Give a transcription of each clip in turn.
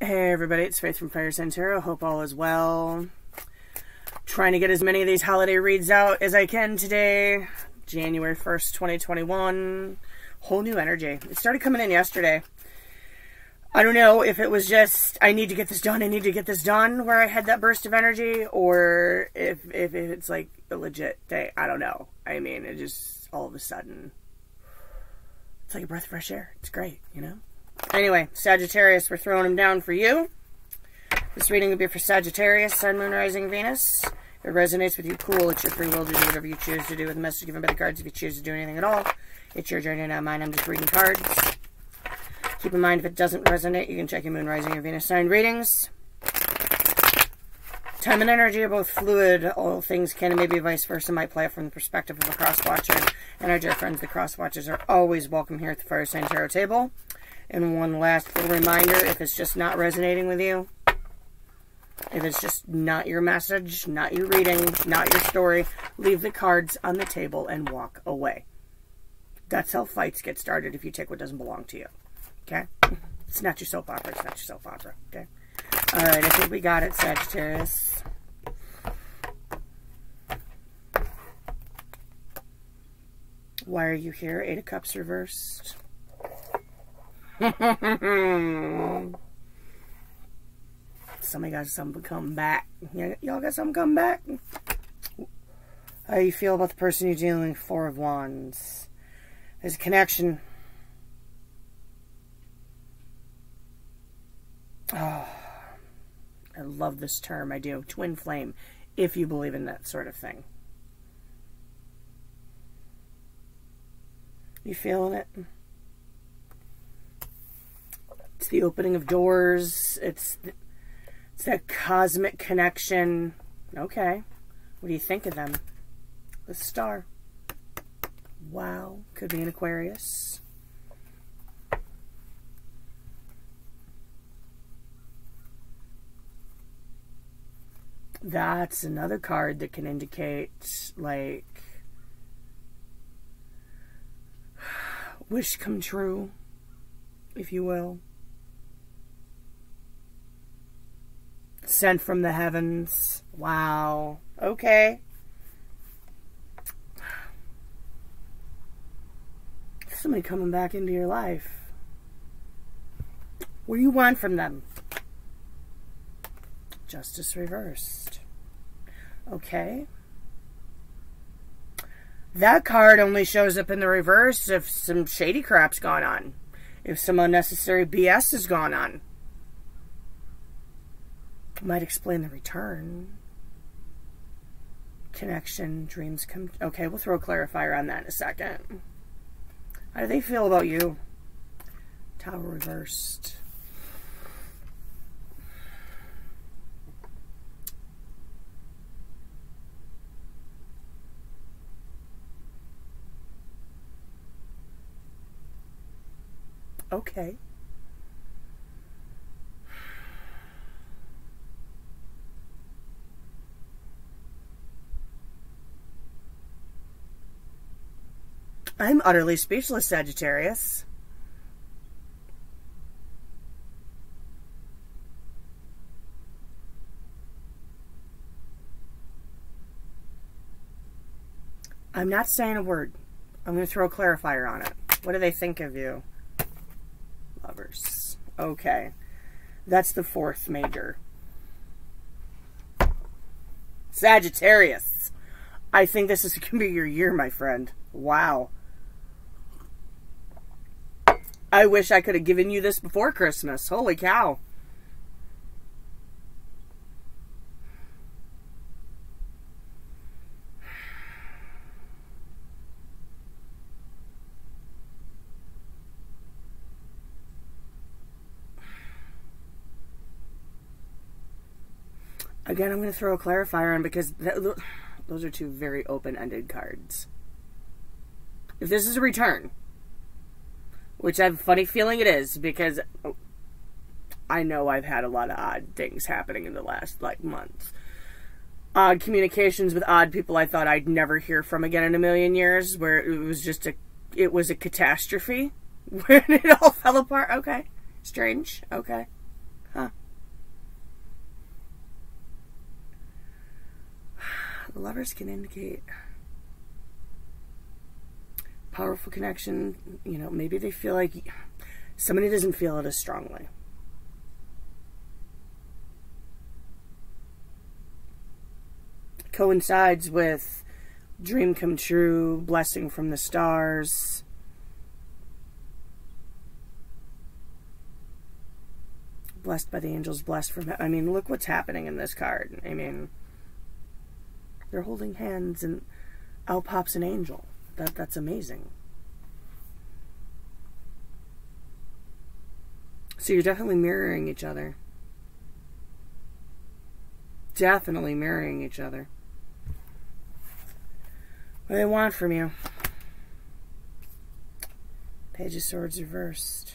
Hey everybody, it's Faith from Fire Sign Tarot. Hope all is well. Trying to get as many of these holiday reads out as I can today. January 1st, 2021. Whole new energy. It started coming in yesterday. I don't know if it was just I need to get this done, I need to get this done where I had that burst of energy or if if it's like a legit day. I don't know. I mean, it just all of a sudden it's like a breath of fresh air. It's great, you know? Anyway, Sagittarius, we're throwing them down for you. This reading will be for Sagittarius, Sun, Moon, Rising, Venus. If it resonates with you, cool. It's your free will to do whatever you choose to do with the message given by the cards. If you choose to do anything at all, it's your journey, not mine. I'm just reading cards. Keep in mind, if it doesn't resonate, you can check your Moon, Rising, or Venus sign readings. Time and energy are both fluid. All things can and maybe vice versa might play it from the perspective of a cross watcher. And our dear friends, the cross watchers, are always welcome here at the Fire Sign Tarot table. And one last little reminder, if it's just not resonating with you, if it's just not your message, not your reading, not your story, leave the cards on the table and walk away. That's how fights get started if you take what doesn't belong to you. Okay? It's not your soap opera. It's not your soap opera. Okay? All right, I think we got it, Sagittarius. Why are you here? Eight of Cups reversed. Somebody got something come back. Y'all got something come back? How you feel about the person you're dealing with? Four of Wands. There's a connection. Oh, I love this term. I do. Twin flame, if you believe in that sort of thing. You feeling it? It's the opening of doors. It's it's that cosmic connection. Okay. What do you think of them? The star. Wow. Could be an Aquarius. That's another card that can indicate, like, wish come true, if you will. Sent from the heavens. Wow. Okay. Somebody coming back into your life. What do you want from them? Justice reversed. Okay. That card only shows up in the reverse if some shady crap's gone on. If some unnecessary BS has gone on. Might explain the return. Connection, dreams come. Okay, we'll throw a clarifier on that in a second. How do they feel about you? Tower reversed. Okay. I'm utterly speechless, Sagittarius. I'm not saying a word. I'm going to throw a clarifier on it. What do they think of you? Lovers. Okay. That's the fourth major. Sagittarius. I think this is going to be your year, my friend. Wow. I wish I could have given you this before Christmas. Holy cow. Again, I'm going to throw a clarifier on because those are two very open-ended cards. If this is a return, which I have a funny feeling it is because I know I've had a lot of odd things happening in the last like months. Odd communications with odd people I thought I'd never hear from again in a million years, where it was just a it was a catastrophe when it all fell apart. Okay, strange. Okay, Huh. The lovers can indicate powerful connection. You know, maybe they feel like somebody doesn't feel it as strongly. Coincides with dream come true, blessing from the stars. Blessed by the angels, blessed from. I mean, look what's happening in this card. I mean, they're holding hands, and out pops an angel. That that's amazing. So you're definitely mirroring each other. Definitely mirroring each other. What do they want from you? Page of Swords reversed.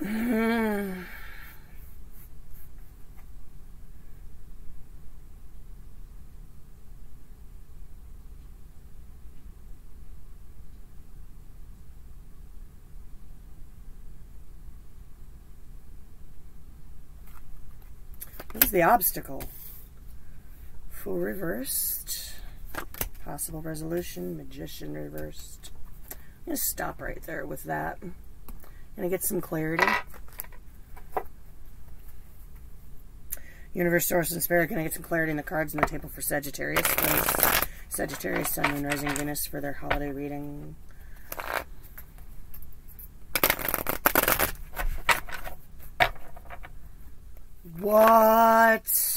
What's the obstacle? Fool reversed. Possible resolution. Magician reversed. I'm going to stop right there with that. Going to get some clarity. Universe, Source, and Spirit. Going to get some clarity in the cards on the table for Sagittarius. Sagittarius, Sun, and Rising Venus for their holiday reading. What?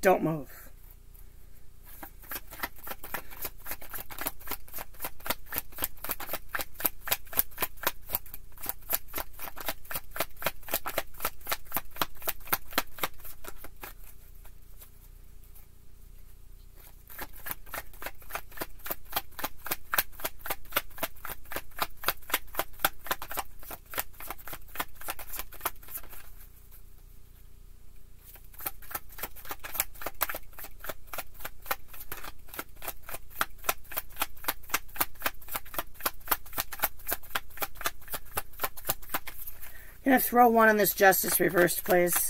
Don't move. Gonna throw one on this Justice reversed, please.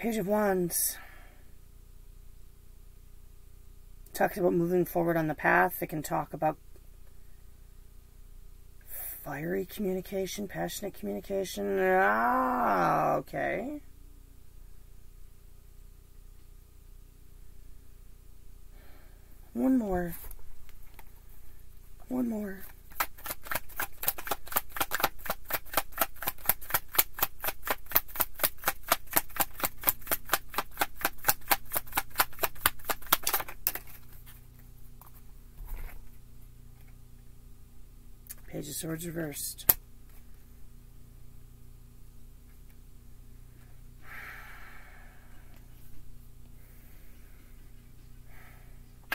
Page of Wands. Talks about moving forward on the path. It can talk about fiery communication, passionate communication. Ah, okay. One more. One more. Swords reversed.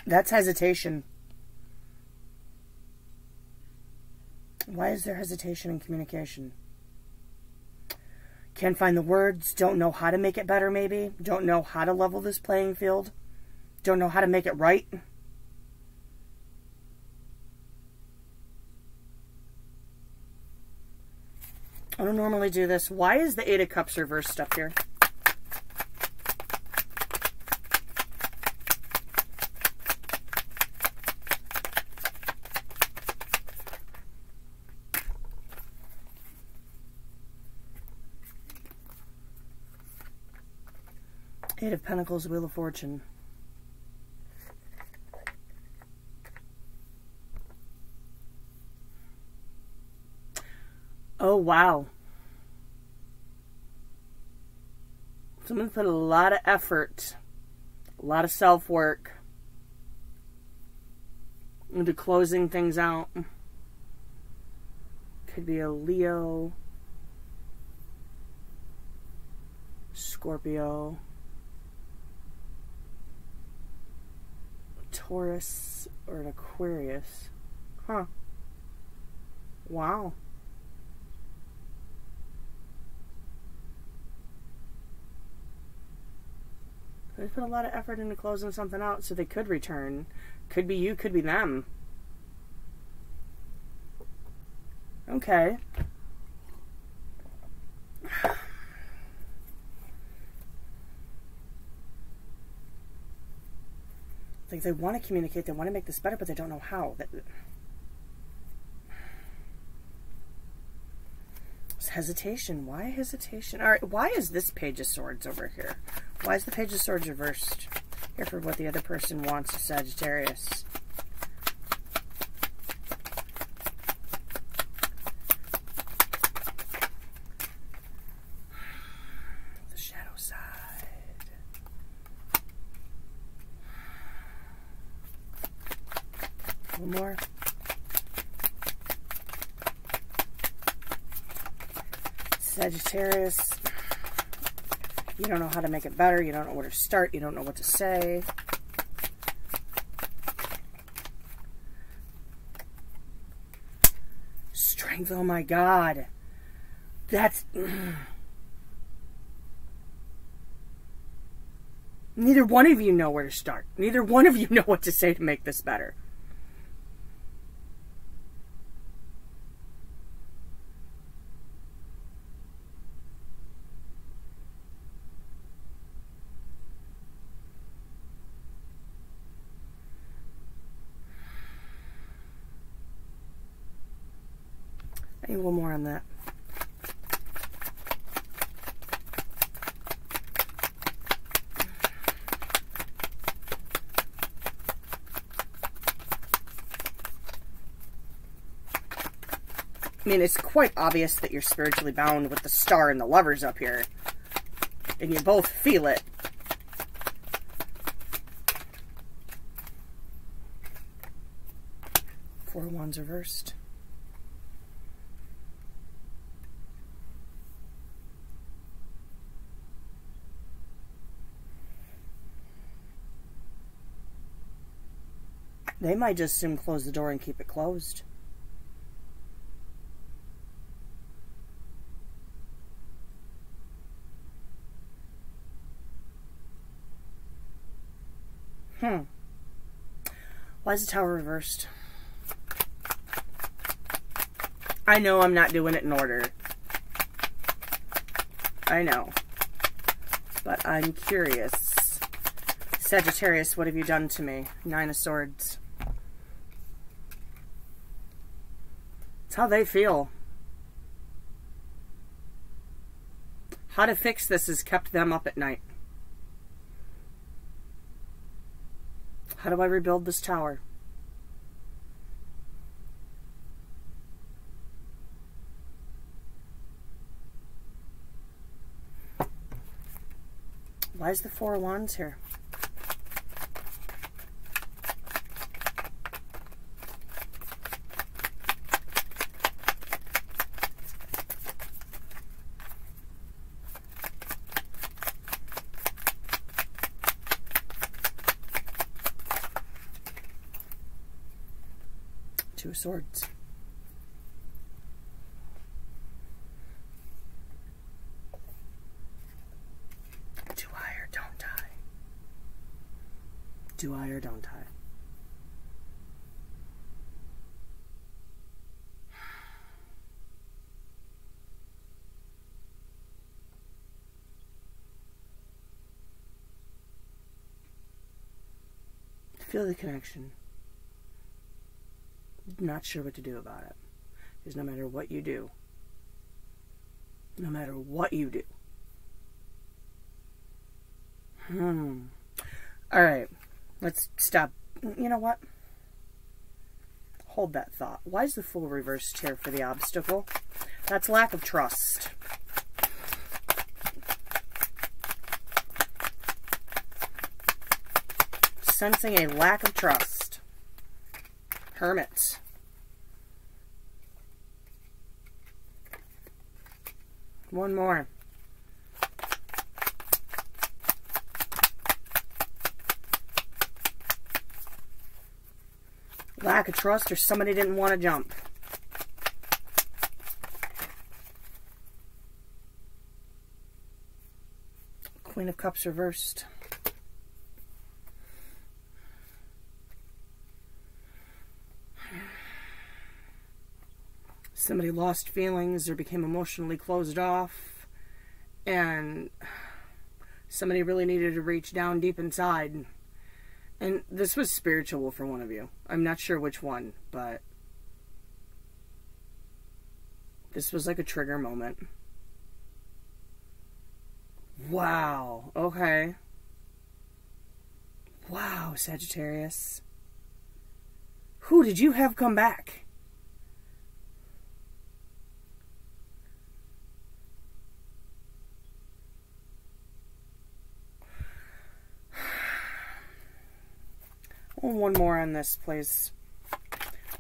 That's hesitation. Why is there hesitation in communication? Can't find the words, don't know how to make it better, maybe. Don't know how to level this playing field. Don't know how to make it right. Normally do this. Why is the Eight of Cups reversed up here? Eight of Pentacles, Wheel of Fortune. Oh, wow. Someone put a lot of effort, a lot of self work into closing things out. Could be a Leo, Scorpio, Taurus, or an Aquarius. Huh. Wow. They put a lot of effort into closing something out so they could return. Could be you, could be them. Okay. Like they want to communicate, they want to make this better, but they don't know how. Hesitation. Why hesitation? All right, why is this Page of Swords over here? Why is the Page of Swords reversed? Here for what the other person wants, Sagittarius. The shadow side. One more. Sagittarius. You don't know how to make it better. You don't know where to start. You don't know what to say. Strength. Oh my God. That's. Neither one of you know where to start. Neither one of you know what to say to make this better. Maybe one more on that. I mean, it's quite obvious that you're spiritually bound with the star and the lovers up here. And you both feel it. Four wands reversed. They might just soon close the door and keep it closed. Hmm. Why is the tower reversed? I know I'm not doing it in order. I know. But I'm curious. Sagittarius, what have you done to me? Nine of Swords. It's how they feel. How to fix this has kept them up at night. How do I rebuild this tower? Why is the Four Wands here? Swords. Do I or don't I? Do I or don't I? Feel the connection not sure what to do about it. Because no matter what you do, no matter what you do, Hmm. All right. Let's stop. You know what? Hold that thought. Why is the Fool reversed here for the obstacle? That's lack of trust. Sensing a lack of trust. Hermit. One more. Lack of trust or somebody didn't want to jump. Queen of Cups reversed. Somebody lost feelings or became emotionally closed off. And somebody really needed to reach down deep inside and this was spiritual for one of you. I'm not sure which one, but this was like a trigger moment. Wow. Okay. Wow, Sagittarius. Who did you have come back? One more on this, please.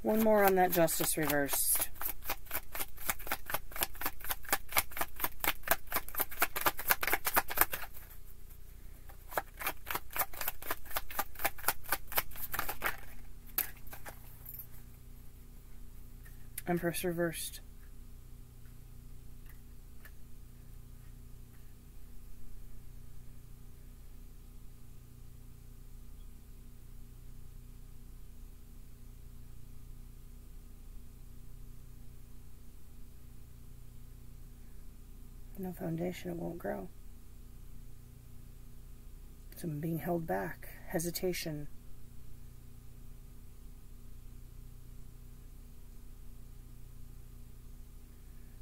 One more on that justice reversed. Empress reversed. Foundation, it won't grow. So I'm being held back, hesitation.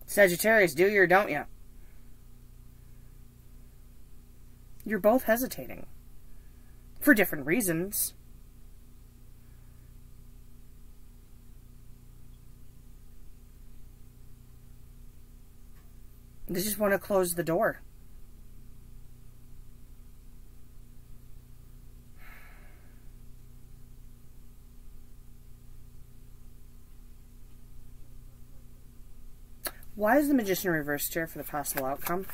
Sagittarius, do you or don't you? You're both hesitating. For different reasons. They just want to close the door. Why is the Magician reversed here for the possible outcome?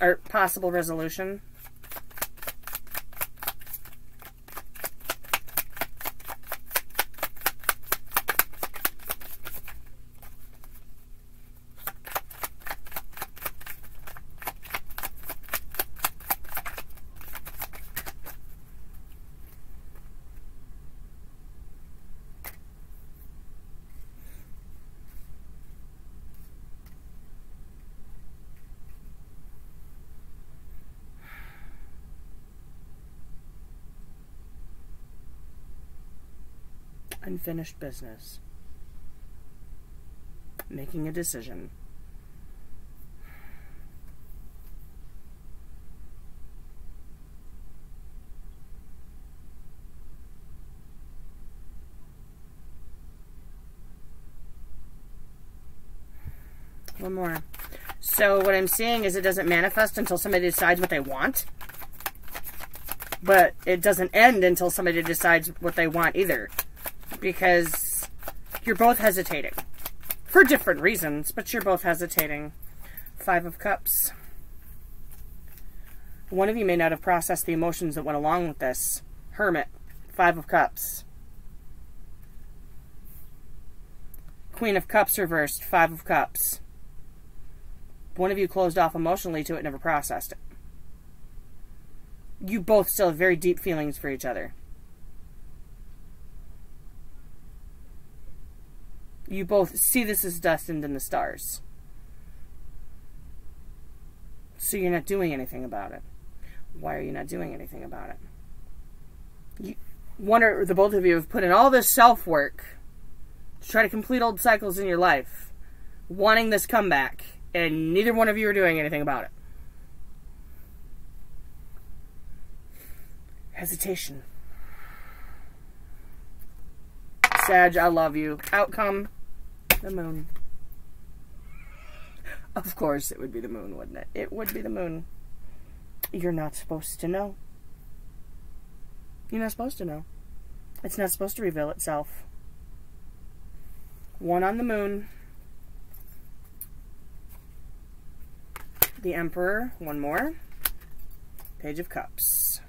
Or possible resolution? Unfinished business. Making a decision. One more. So what I'm seeing is it doesn't manifest until somebody decides what they want. But it doesn't end until somebody decides what they want either because you're both hesitating. For different reasons, but you're both hesitating. Five of Cups. One of you may not have processed the emotions that went along with this. Hermit. Five of Cups. Queen of Cups reversed. Five of Cups. One of you closed off emotionally to it, never processed it. You both still have very deep feelings for each other. You both see this as destined in the stars. So you're not doing anything about it. Why are you not doing anything about it? You, one or the both of you have put in all this self work to try to complete old cycles in your life, wanting this comeback, and neither one of you are doing anything about it. hesitation. Sag, I love you. Outcome, the moon. Of course it would be the moon, wouldn't it? It would be the moon. You're not supposed to know. You're not supposed to know. It's not supposed to reveal itself. One on the moon. The Emperor, one more. Page of Cups.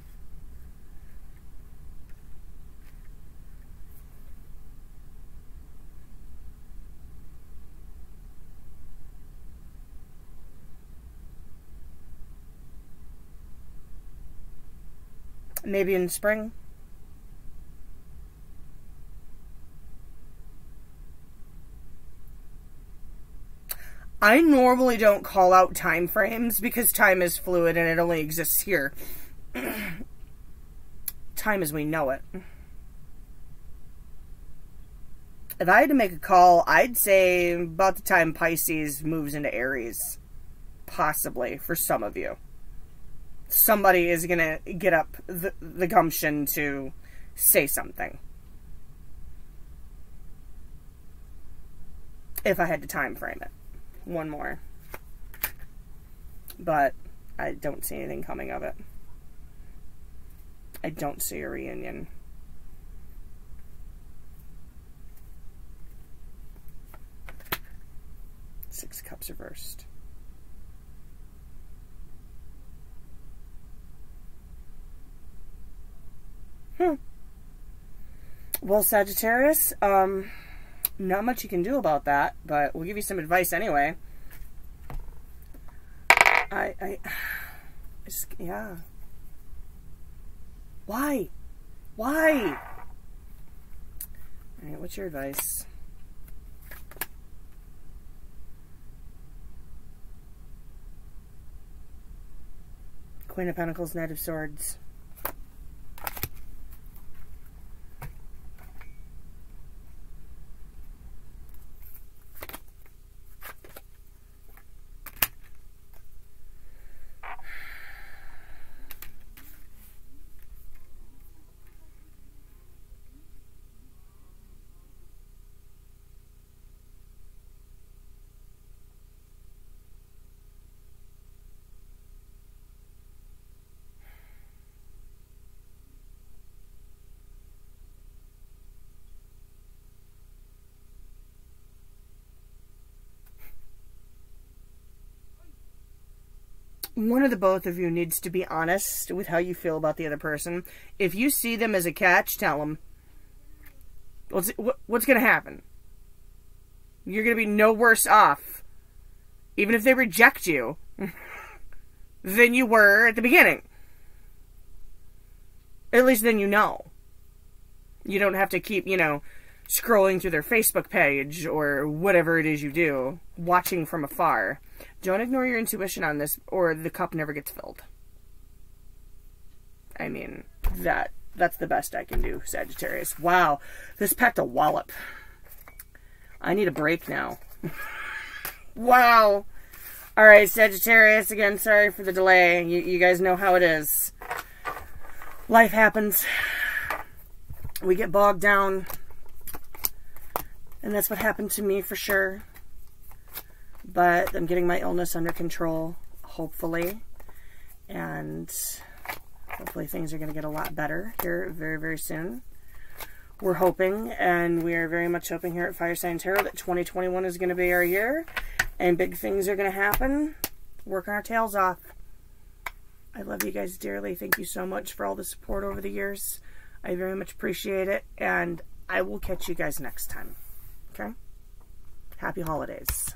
Maybe in spring. I normally don't call out time frames because time is fluid and it only exists here. time as we know it. If I had to make a call, I'd say about the time Pisces moves into Aries. Possibly, for some of you somebody is going to get up the, the gumption to say something. If I had to time frame it. One more. But I don't see anything coming of it. I don't see a reunion. Six cups reversed. Hmm. Well, Sagittarius, um, not much you can do about that, but we'll give you some advice anyway. I, I, just, yeah. Why? Why? All right, what's your advice? Queen of Pentacles, Knight of Swords. One of the both of you needs to be honest with how you feel about the other person. If you see them as a catch, tell them. What's, what's going to happen? You're going to be no worse off, even if they reject you, than you were at the beginning. At least then you know. You don't have to keep, you know, scrolling through their Facebook page or whatever it is you do, watching from afar. Don't ignore your intuition on this, or the cup never gets filled. I mean, that that's the best I can do, Sagittarius. Wow, this packed a wallop. I need a break now. wow. All right, Sagittarius, again, sorry for the delay. You, you guys know how it is. Life happens. We get bogged down and that's what happened to me for sure. But I'm getting my illness under control, hopefully. And hopefully things are going to get a lot better here very, very soon. We're hoping, and we are very much hoping here at Fire Sign Tarot that 2021 is going to be our year. And big things are going to happen. Working our tails off. I love you guys dearly. Thank you so much for all the support over the years. I very much appreciate it. And I will catch you guys next time. Okay? Happy holidays.